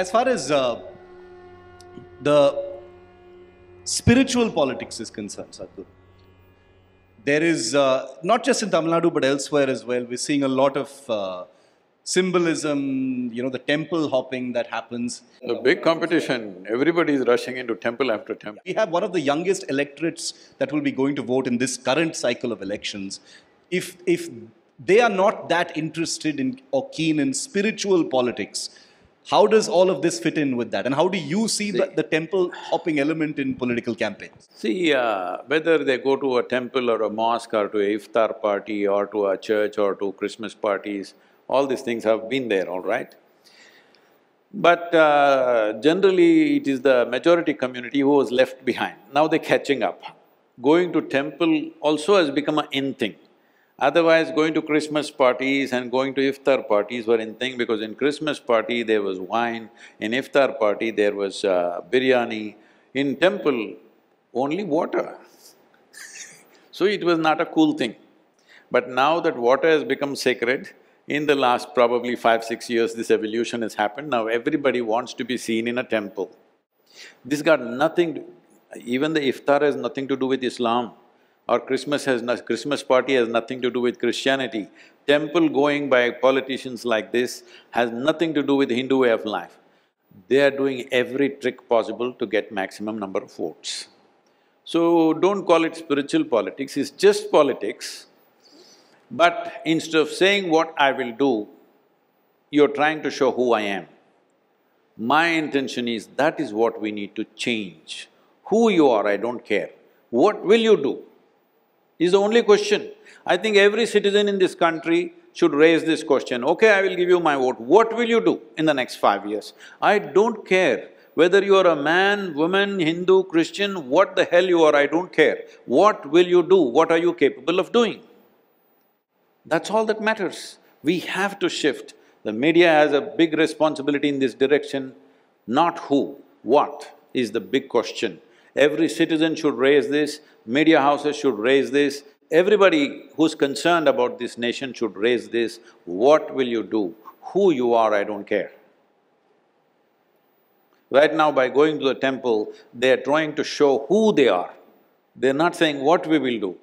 as far as uh, the spiritual politics is concerned, Sadhguru, there is uh, not just in Tamil Nadu but elsewhere as well. We're seeing a lot of uh, symbolism. You know, the temple hopping that happens. The big competition, everybody is rushing into temple after temple. We have one of the youngest electorates that will be going to vote in this current cycle of elections. If if they are not that interested in or keen in spiritual politics, how does all of this fit in with that? And how do you see, the, the temple hopping element in political campaigns? See, uh, whether they go to a temple or a mosque or to a iftar party or to a church or to Christmas parties, all these things have been there, all right? But uh, generally, it is the majority community who was left behind. Now they're catching up. Going to temple also has become an in thing. Otherwise, going to Christmas parties and going to iftar parties were in thing because in Christmas party there was wine, in iftar party there was uh, biryani, in temple only water. so it was not a cool thing. But now that water has become sacred, in the last probably five, six years this evolution has happened, now everybody wants to be seen in a temple. This got nothing… To, even the iftar has nothing to do with Islam or Christmas has no, Christmas party has nothing to do with Christianity. Temple going by politicians like this has nothing to do with Hindu way of life. They are doing every trick possible to get maximum number of votes. So don't call it spiritual politics, it's just politics. But instead of saying what I will do, you're trying to show who I am. My intention is that is what we need to change. Who you are, I don't care. What will you do? Is the only question. I think every citizen in this country should raise this question, okay, I will give you my vote, what will you do in the next five years? I don't care whether you are a man, woman, Hindu, Christian, what the hell you are, I don't care. What will you do? What are you capable of doing? That's all that matters. We have to shift. The media has a big responsibility in this direction, not who, what is the big question. Every citizen should raise this, media houses should raise this, everybody who's concerned about this nation should raise this. What will you do? Who you are, I don't care. Right now, by going to the temple, they're trying to show who they are. They're not saying what we will do.